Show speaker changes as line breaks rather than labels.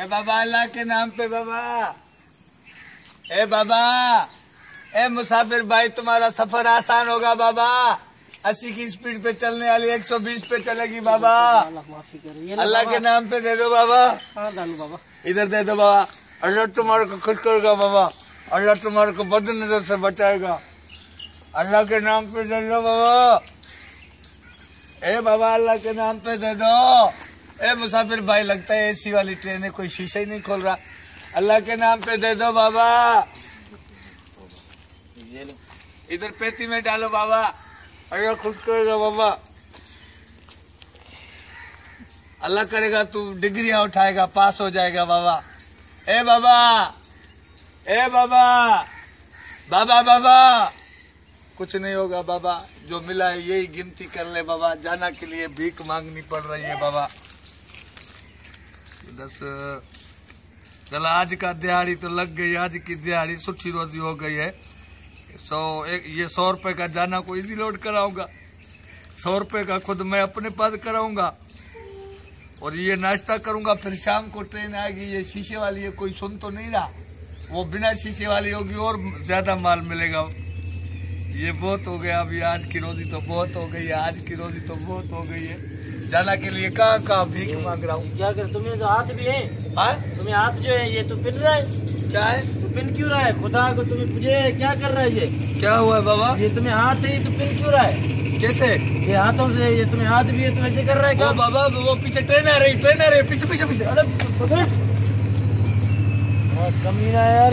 ए बाबा, अल्लाह के नाम पे बाबा। ए बाबा, ए मुसाफिर भाई, तुम्हारा सफ़र आसान होगा बाबा। अस्सी की स्पीड पे चलने वाली 120 पे चलेगी बाबा।
अल्लाह।
के नाम पे दे दो बाबा। इधर दे दो बाबा। अल्लाह तुम्हारे को खुश करेगा बाबा। अल्लाह तुम्हारे को बद नज़र से बचाएगा। अल्लाह के नाम पे दे दो बाबा। ए बाबा, अल्लाह के नाम पे दे दो। ए मुसाफिर भाई, लगता है एसी वाली ट्रेन है कोई शीशा ही नहीं खोल रहा। अल्लाह के नाम पे दे दो बाबा। इधर पेटी में डालो बाबा। अल्लाह खुश करेगा बाबा। अल्लाह करेगा, तू डिग्रियाँ उठाएगा, पास हो जाएगा बाबा। ए बाबा ए बाबा बाबा बाबा। कुछ नहीं होगा बाबा, जो मिला है यही गिनती कर ले बाबा। जाना के लिए भीख मांगनी पड़ रही है बाबा। दस। चल, आज का दिहाड़ी तो लग गई, आज की दिहाड़ी सुच्छी रोजी हो गई है। सौ, एक, ये सौ रुपये का जाना को इजी लोड कराऊँगा। सौ रुपये का खुद मैं अपने पास कराऊँगा। और ये नाश्ता करूँगा, फिर शाम को ट्रेन आएगी, ये शीशे वाली है कोई सुन तो नहीं रहा। वो बिना शीशे वाली होगी, और ज़्यादा माल मिलेगा। ये बहुत हो गया, अभी आज की रोजी तो बहुत हो गई है, आज की रोजी तो बहुत हो गई है। जाना के लिए कहाँ कहाँ भीख मांग रहा हूँ?
क्या कर तुम्हें तो हाथ भी है।
हाँ?
तुम्हें हाथ जो है ये तो पिन रहा है।
क्या है?
तो पिन क्यों रहा है? खुदा को तुम्हें मुझे क्या कर रहा है ये?
क्या हुआ है बाबा?
ये तुम्हें हाथ है ये तो पिन क्यों रहा है?
कैसे?
ये हाथों से ये तुम्हें हाथ भी है तुम ऐसे कर रहा है क्या?
बाबा वो पीछे ट्रेन आ रही ट्रेन आ रही पीछे पीछे पीछे।
अरे कमीना यार।